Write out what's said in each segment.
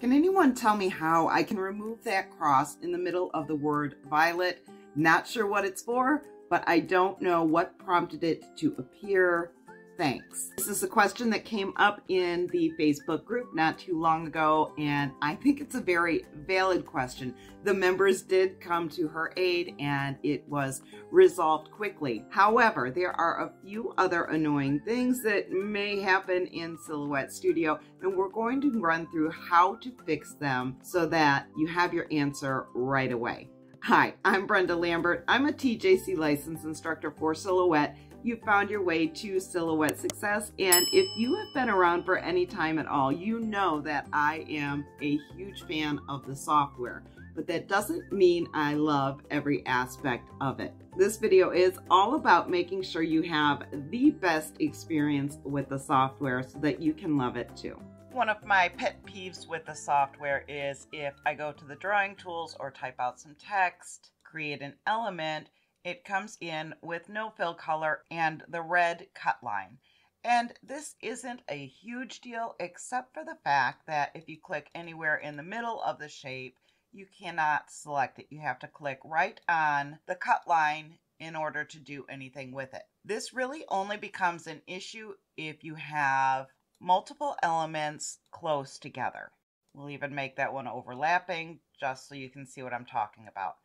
Can anyone tell me how I can remove that cross in the middle of the word violet? Not sure what it's for, but I don't know what prompted it to appear. Thanks. This is a question that came up in the Facebook group not too long ago, and I think it's a very valid question. The members did come to her aid and it was resolved quickly. However, there are a few other annoying things that may happen in Silhouette Studio, and we're going to run through how to fix them so that you have your answer right away. Hi, I'm Brenda Lambert. I'm a TJC licensed instructor for Silhouette you've found your way to silhouette success. And if you have been around for any time at all, you know that I am a huge fan of the software, but that doesn't mean I love every aspect of it. This video is all about making sure you have the best experience with the software so that you can love it too. One of my pet peeves with the software is if I go to the drawing tools or type out some text, create an element, it comes in with no fill color and the red cut line. And this isn't a huge deal except for the fact that if you click anywhere in the middle of the shape, you cannot select it. You have to click right on the cut line in order to do anything with it. This really only becomes an issue if you have multiple elements close together. We'll even make that one overlapping just so you can see what I'm talking about.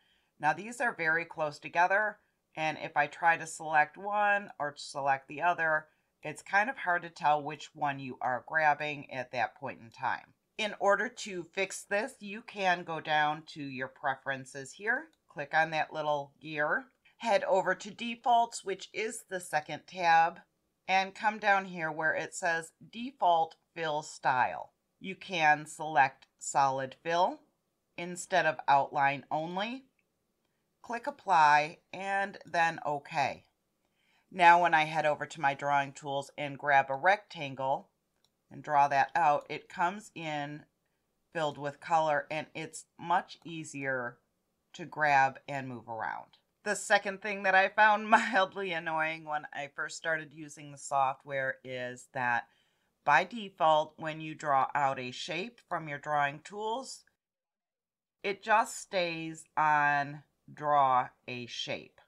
Now these are very close together and if I try to select one or select the other, it's kind of hard to tell which one you are grabbing at that point in time. In order to fix this, you can go down to your preferences here, click on that little gear, head over to defaults, which is the second tab, and come down here where it says default fill style. You can select solid fill instead of outline only click apply, and then OK. Now when I head over to my drawing tools and grab a rectangle and draw that out, it comes in filled with color and it's much easier to grab and move around. The second thing that I found mildly annoying when I first started using the software is that by default, when you draw out a shape from your drawing tools, it just stays on draw a shape.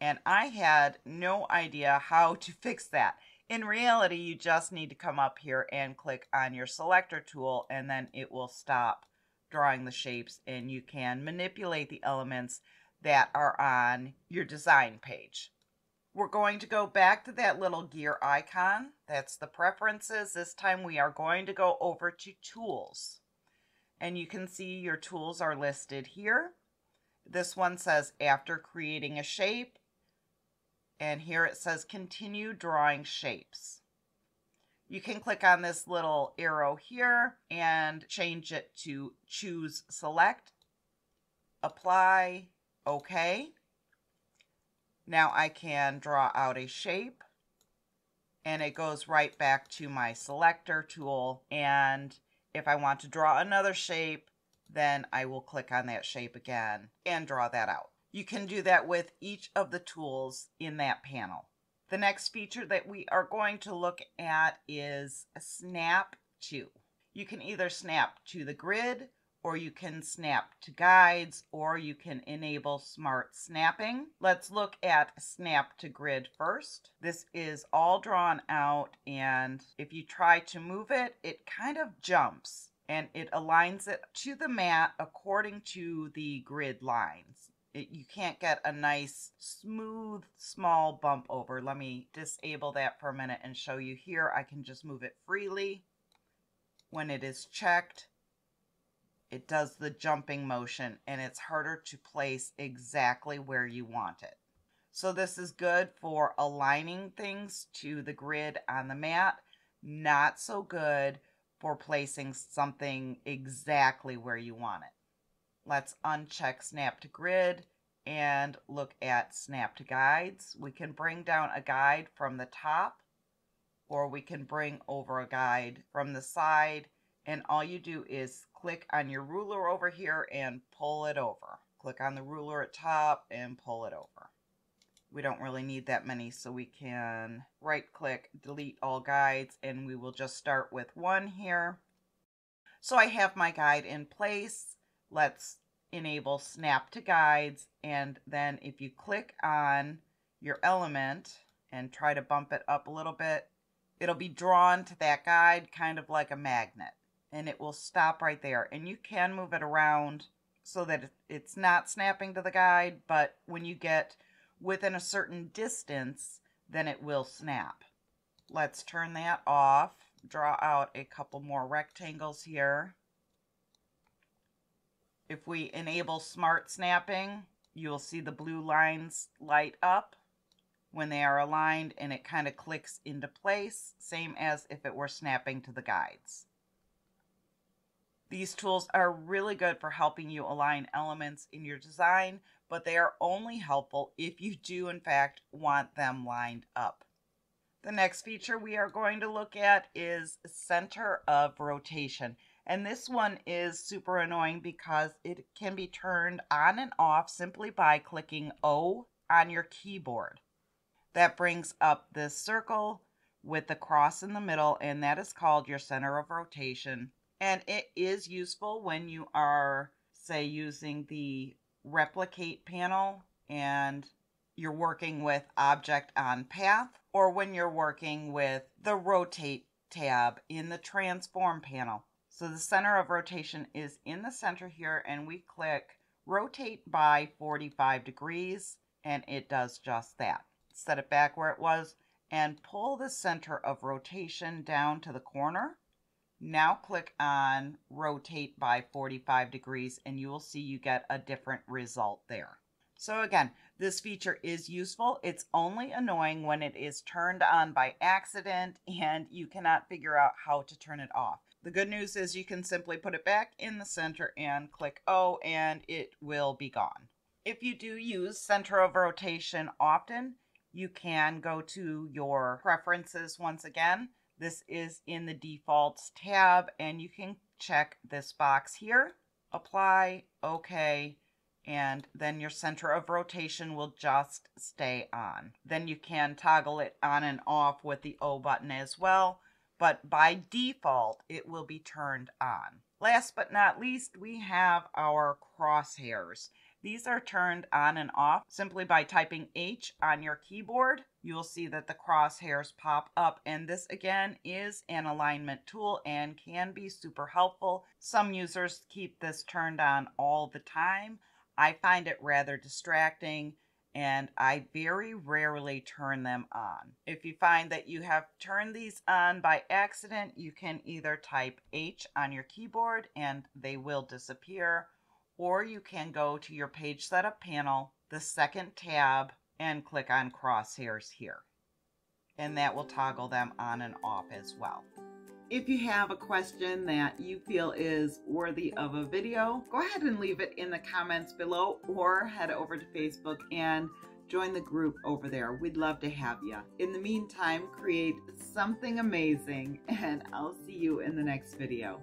And I had no idea how to fix that. In reality, you just need to come up here and click on your selector tool and then it will stop drawing the shapes and you can manipulate the elements that are on your design page. We're going to go back to that little gear icon. That's the preferences. This time we are going to go over to tools and you can see your tools are listed here. This one says after creating a shape, and here it says continue drawing shapes. You can click on this little arrow here and change it to choose select, apply, okay. Now I can draw out a shape and it goes right back to my selector tool and if I want to draw another shape, then I will click on that shape again and draw that out. You can do that with each of the tools in that panel. The next feature that we are going to look at is Snap to. You can either snap to the grid or you can snap to guides, or you can enable smart snapping. Let's look at snap to grid first. This is all drawn out, and if you try to move it, it kind of jumps and it aligns it to the mat according to the grid lines. It, you can't get a nice smooth small bump over. Let me disable that for a minute and show you here. I can just move it freely. When it is checked, it does the jumping motion and it's harder to place exactly where you want it. So this is good for aligning things to the grid on the mat. Not so good for placing something exactly where you want it. Let's uncheck Snap to Grid and look at Snap to Guides. We can bring down a guide from the top or we can bring over a guide from the side and all you do is click on your ruler over here and pull it over. Click on the ruler at top and pull it over. We don't really need that many, so we can right click, delete all guides, and we will just start with one here. So I have my guide in place. Let's enable snap to guides. And then if you click on your element and try to bump it up a little bit, it'll be drawn to that guide kind of like a magnet and it will stop right there. And you can move it around so that it's not snapping to the guide, but when you get within a certain distance, then it will snap. Let's turn that off. Draw out a couple more rectangles here. If we enable smart snapping, you'll see the blue lines light up when they are aligned and it kind of clicks into place, same as if it were snapping to the guides. These tools are really good for helping you align elements in your design, but they are only helpful if you do in fact want them lined up. The next feature we are going to look at is center of rotation. And this one is super annoying because it can be turned on and off simply by clicking O on your keyboard. That brings up this circle with the cross in the middle, and that is called your center of rotation. And it is useful when you are, say, using the replicate panel and you're working with object on path or when you're working with the rotate tab in the transform panel. So the center of rotation is in the center here and we click rotate by 45 degrees and it does just that. Set it back where it was and pull the center of rotation down to the corner. Now click on rotate by 45 degrees and you will see you get a different result there. So again, this feature is useful. It's only annoying when it is turned on by accident and you cannot figure out how to turn it off. The good news is you can simply put it back in the center and click O and it will be gone. If you do use center of rotation often, you can go to your preferences once again. This is in the defaults tab and you can check this box here, apply, okay, and then your center of rotation will just stay on. Then you can toggle it on and off with the O button as well, but by default, it will be turned on. Last but not least, we have our crosshairs. These are turned on and off simply by typing H on your keyboard. You will see that the crosshairs pop up and this again is an alignment tool and can be super helpful. Some users keep this turned on all the time. I find it rather distracting and I very rarely turn them on. If you find that you have turned these on by accident, you can either type H on your keyboard and they will disappear, or you can go to your page setup panel, the second tab, and click on crosshairs here. And that will toggle them on and off as well. If you have a question that you feel is worthy of a video, go ahead and leave it in the comments below or head over to Facebook and join the group over there. We'd love to have you. In the meantime, create something amazing and I'll see you in the next video.